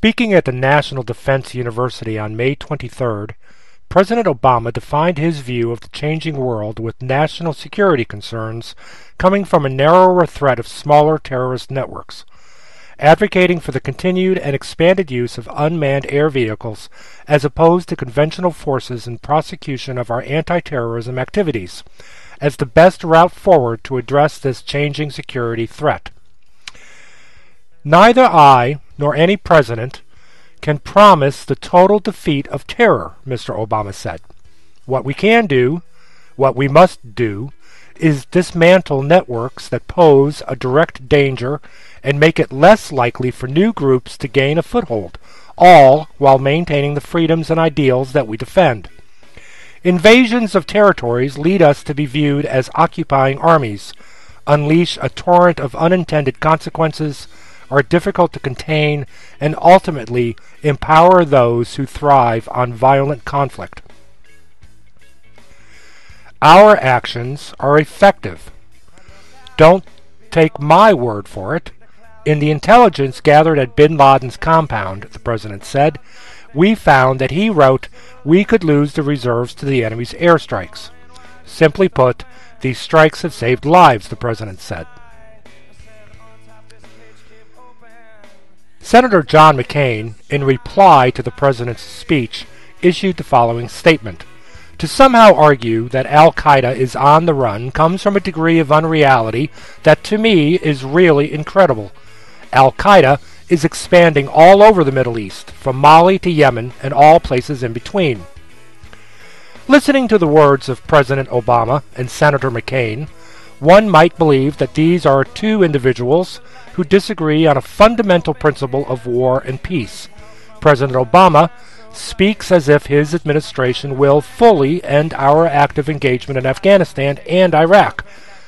Speaking at the National Defense University on May 23rd, President Obama defined his view of the changing world with national security concerns coming from a narrower threat of smaller terrorist networks, advocating for the continued and expanded use of unmanned air vehicles as opposed to conventional forces in prosecution of our anti-terrorism activities as the best route forward to address this changing security threat. Neither I nor any president can promise the total defeat of terror, Mr. Obama said. What we can do, what we must do, is dismantle networks that pose a direct danger and make it less likely for new groups to gain a foothold, all while maintaining the freedoms and ideals that we defend. Invasions of territories lead us to be viewed as occupying armies, unleash a torrent of unintended consequences, are difficult to contain, and ultimately empower those who thrive on violent conflict. Our actions are effective. Don't take my word for it. In the intelligence gathered at bin Laden's compound, the president said, we found that he wrote we could lose the reserves to the enemy's airstrikes. Simply put, these strikes have saved lives, the president said. Senator John McCain, in reply to the president's speech, issued the following statement. To somehow argue that Al Qaeda is on the run comes from a degree of unreality that to me is really incredible. Al Qaeda is expanding all over the Middle East, from Mali to Yemen and all places in between. Listening to the words of President Obama and Senator McCain, one might believe that these are two individuals who disagree on a fundamental principle of war and peace. President Obama speaks as if his administration will fully end our active engagement in Afghanistan and Iraq,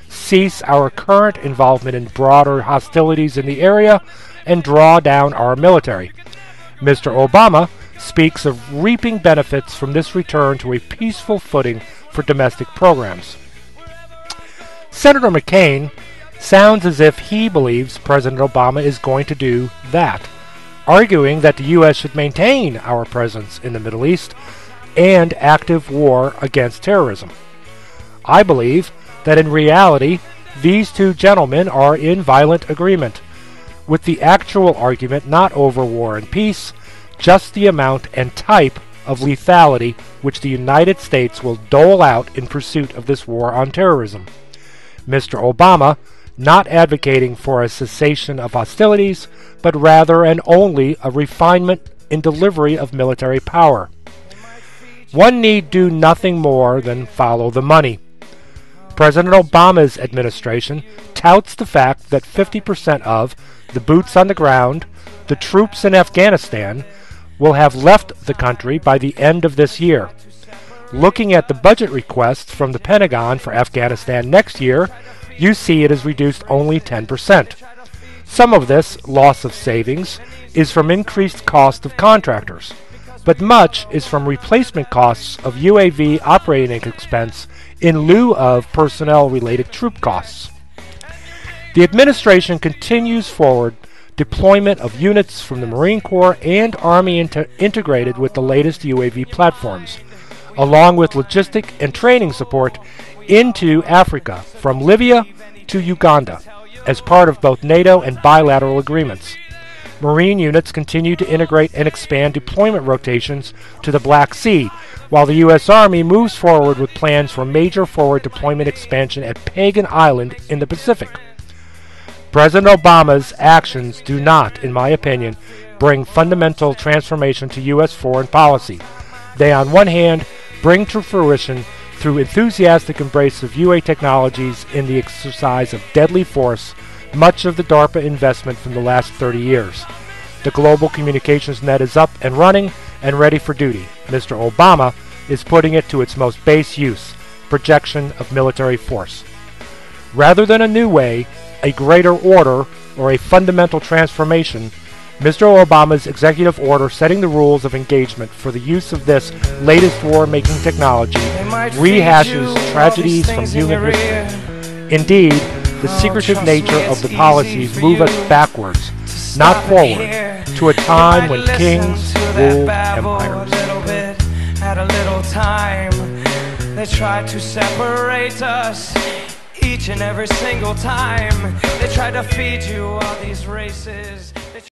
cease our current involvement in broader hostilities in the area, and draw down our military. Mr. Obama speaks of reaping benefits from this return to a peaceful footing for domestic programs. Senator McCain sounds as if he believes President Obama is going to do that, arguing that the U.S. should maintain our presence in the Middle East and active war against terrorism. I believe that in reality, these two gentlemen are in violent agreement, with the actual argument not over war and peace, just the amount and type of lethality which the United States will dole out in pursuit of this war on terrorism. Mr. Obama not advocating for a cessation of hostilities, but rather and only a refinement in delivery of military power. One need do nothing more than follow the money. President Obama's administration touts the fact that 50% of the boots on the ground, the troops in Afghanistan, will have left the country by the end of this year. Looking at the budget requests from the Pentagon for Afghanistan next year, you see it is reduced only 10%. Some of this loss of savings is from increased cost of contractors, but much is from replacement costs of UAV operating expense in lieu of personnel related troop costs. The administration continues forward deployment of units from the Marine Corps and Army inter- integrated with the latest UAV platforms along with logistic and training support into Africa from Libya to Uganda as part of both NATO and bilateral agreements. Marine units continue to integrate and expand deployment rotations to the Black Sea, while the U.S. Army moves forward with plans for major forward deployment expansion at Pagan Island in the Pacific. President Obama's actions do not, in my opinion, bring fundamental transformation to U.S. foreign policy. They, on one hand, bring to fruition through enthusiastic embrace of UA technologies in the exercise of deadly force much of the DARPA investment from the last 30 years. The global communications net is up and running and ready for duty. Mr. Obama is putting it to its most base use projection of military force. Rather than a new way, a greater order, or a fundamental transformation, Mr. Obama's executive order setting the rules of engagement for the use of this latest war-making technology rehashes tragedies from human history. Indeed, the oh, secretive nature of the policies move us backwards, not forward. to a time when kings ruled empires. Had a little time. They tried to separate us each and every single time. They tried to feed you all these races.